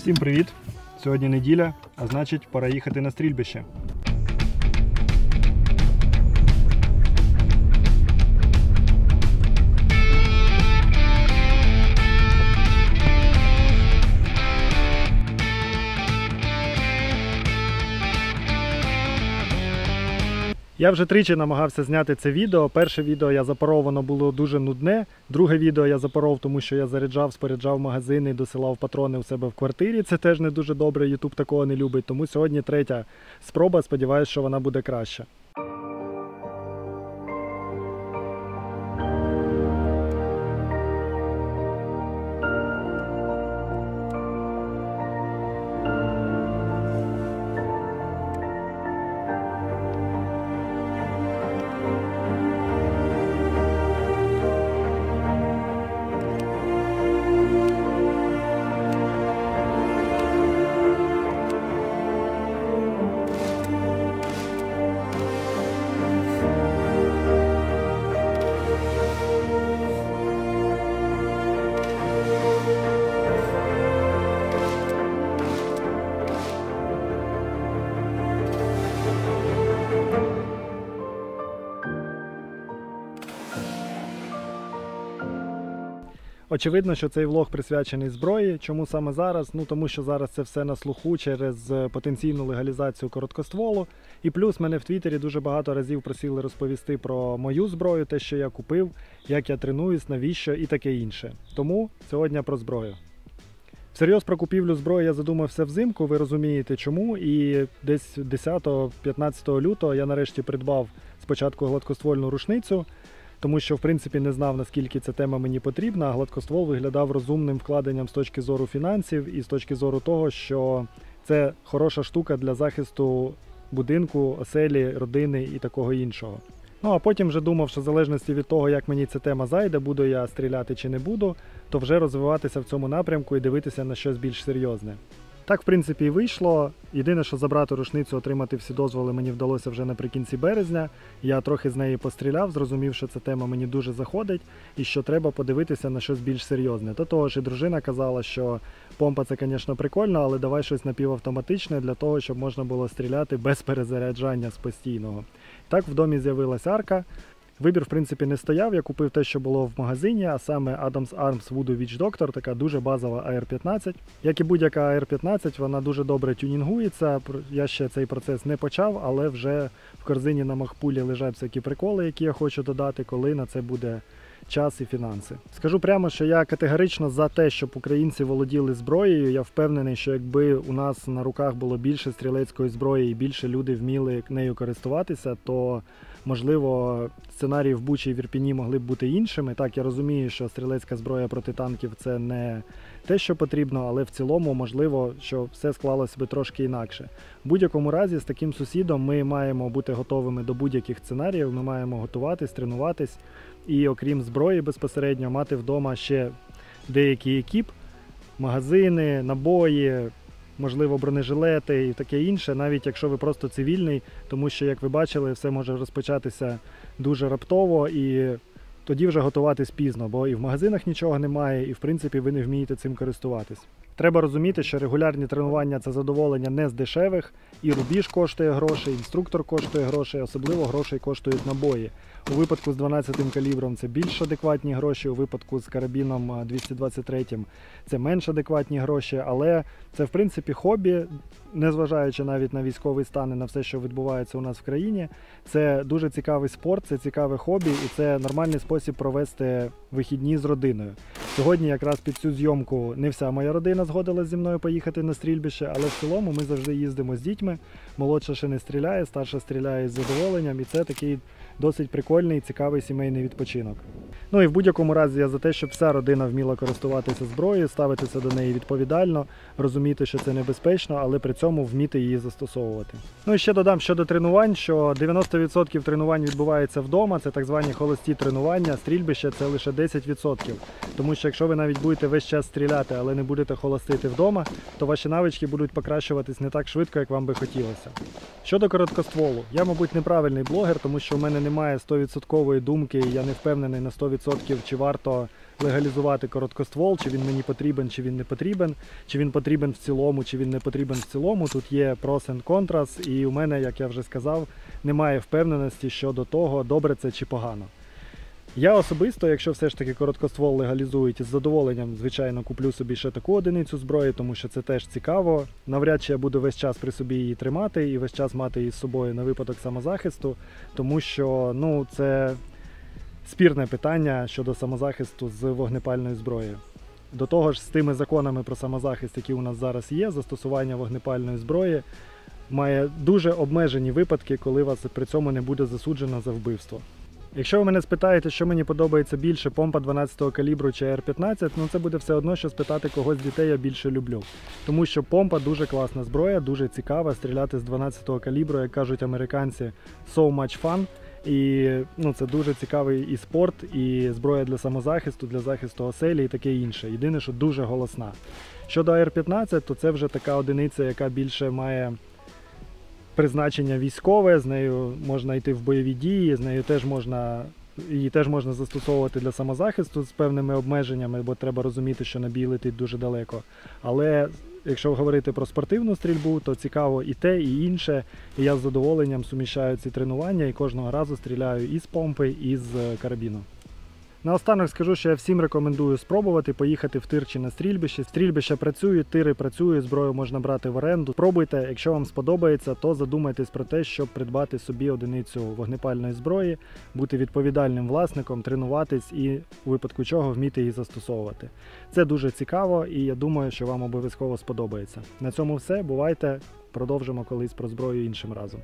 Всім привіт! Сьогодні неділя, а значить, пора їхати на стрільбище. Я вже тричі намагався зняти це відео. Перше відео я запоров, воно було дуже нудне. Друге відео я запоров, тому що я заряджав, споряджав магазини, досилав патрони у себе в квартирі. Це теж не дуже добре. Ютуб такого не любить. Тому сьогодні третя спроба. Сподіваюсь, що вона буде краща. Очевидно, що цей влог присвячений зброї. Чому саме зараз? Ну тому що зараз це все на слуху через е, потенційну легалізацію короткостволу. І плюс мене в Твіттері дуже багато разів просили розповісти про мою зброю, те, що я купив, як я тренуюсь, навіщо і таке інше. Тому сьогодні про зброю. Всерйоз про купівлю зброї я задумався взимку, ви розумієте чому. І десь 10-15 лютого я нарешті придбав спочатку гладкоствольну рушницю, тому що в принципі не знав наскільки ця тема мені потрібна. а Гладкоствол виглядав розумним вкладенням з точки зору фінансів і з точки зору того, що це хороша штука для захисту будинку, оселі, родини і такого іншого. Ну а потім вже думав, що в залежності від того, як мені ця тема зайде, буду я стріляти чи не буду, то вже розвиватися в цьому напрямку і дивитися на щось більш серйозне. Так, в принципі, і вийшло. Єдине, що забрати рушницю, отримати всі дозволи мені вдалося вже наприкінці березня. Я трохи з неї постріляв, зрозумів, що ця тема мені дуже заходить і що треба подивитися на щось більш серйозне. До того ж, і дружина казала, що помпа це, звісно, прикольно, але давай щось напівавтоматичне для того, щоб можна було стріляти без перезаряджання з постійного. Так в домі з'явилася арка. Вибір, в принципі, не стояв. Я купив те, що було в магазині, а саме Adams Arms Voodoo Witch Doctor, така дуже базова AR-15. Як і будь-яка AR-15, вона дуже добре тюнінгується. Я ще цей процес не почав, але вже в корзині на Махпулі лежать всякі приколи, які я хочу додати, коли на це буде час і фінанси. Скажу прямо, що я категорично за те, щоб українці володіли зброєю. Я впевнений, що якби у нас на руках було більше стрілецької зброї і більше люди вміли нею користуватися, то можливо сценарії в Бучі і в Ірпіні могли б бути іншими. Так, я розумію, що стрілецька зброя проти танків це не те, що потрібно, але в цілому можливо, що все склалося би трошки інакше. В будь-якому разі, з таким сусідом ми маємо бути готовими до будь-яких сценаріїв. Ми маємо готуватись, тренуватись і, окрім зброї, безпосередньо мати вдома ще деякий екіп, магазини, набої. Можливо, бронежилети і таке інше, навіть якщо ви просто цивільний, тому що, як ви бачили, все може розпочатися дуже раптово і тоді вже готуватись пізно, бо і в магазинах нічого немає, і в принципі ви не вмієте цим користуватись. Треба розуміти, що регулярні тренування це задоволення не з дешевих, і рубіж коштує грошей, інструктор коштує грошей, особливо грошей коштують набої. У випадку з 12-м калібром це більш адекватні гроші, у випадку з карабіном а, 223 це менш адекватні гроші, але це в принципі хобі, незважаючи навіть на військовий стан і на все, що відбувається у нас в країні. Це дуже цікавий спорт, це цікаве хобі, і це нормальний спосіб провести вихідні з родиною. Сьогодні якраз під цю зйомку не вся моя родина згодилась зі мною поїхати на стрільбище, але в цілому ми завжди їздимо з дітьми. Молодша ще не стріляє, старша стріляє з задоволенням, і це такий досить прикольний, цікавий сімейний відпочинок. Ну і в будь-якому разі я за те, щоб вся родина вміла користуватися зброєю, ставитися до неї відповідально, розуміти, що це небезпечно, але при цьому вміти її застосовувати. Ну і ще додам щодо тренувань, що 90% тренувань відбувається вдома, це так звані холості тренування, стрільбище це лише 10%. Тому що якщо ви навіть будете весь час стріляти, але не будете холостити вдома, то ваші навички будуть покращуватись не так швидко, як вам би хотілося. Щодо короткостволу, я, мабуть, неправильний блогер, тому що в мене немає 100% думки, і я не впевнений на 100% чи варто легалізувати короткоствол, чи він мені потрібен, чи він не потрібен, чи він потрібен в цілому, чи він не потрібен в цілому. Тут є and contras, і у мене, як я вже сказав, немає впевненості щодо того, добре це чи погано. Я особисто, якщо все ж таки короткоствол легалізують із задоволенням, звичайно, куплю собі ще таку одиницю зброї, тому що це теж цікаво. Навряд чи я буду весь час при собі її тримати і весь час мати її з собою на випадок самозахисту, тому що ну, це спірне питання щодо самозахисту з вогнепальною зброєю. До того ж, з тими законами про самозахист, які у нас зараз є, застосування вогнепальної зброї має дуже обмежені випадки, коли вас при цьому не буде засуджено за вбивство. Якщо ви мене спитаєте, що мені подобається більше, помпа 12-го калібру чи R15, ну це буде все одно, що спитати когось з дітей я більше люблю. Тому що помпа дуже класна зброя, дуже цікава. Стріляти з 12-го калібру, як кажуть американці, so much fun. І ну, це дуже цікавий і спорт, і зброя для самозахисту, для захисту оселі і таке інше. Єдине, що дуже голосна. Щодо R15, то це вже така одиниця, яка більше має призначення військове, з нею можна йти в бойові дії, з нею теж можна. Її теж можна застосовувати для самозахисту з певними обмеженнями, бо треба розуміти, що набій летить дуже далеко. Але якщо говорити про спортивну стрільбу, то цікаво і те, і інше. І я з задоволенням суміщаю ці тренування і кожного разу стріляю і з помпи, і з е, карабіну. Наостанок скажу, що я всім рекомендую спробувати поїхати в тир чи на стрільбище. Стрільбища працюють, тири працюють, зброю можна брати в оренду. Пробуйте, якщо вам сподобається, то задумайтесь про те, щоб придбати собі одиницю вогнепальної зброї, бути відповідальним власником, тренуватись і у випадку чого вміти її застосовувати. Це дуже цікаво і я думаю, що вам обов'язково сподобається. На цьому все. Бувайте, продовжимо колись про зброю іншим разом.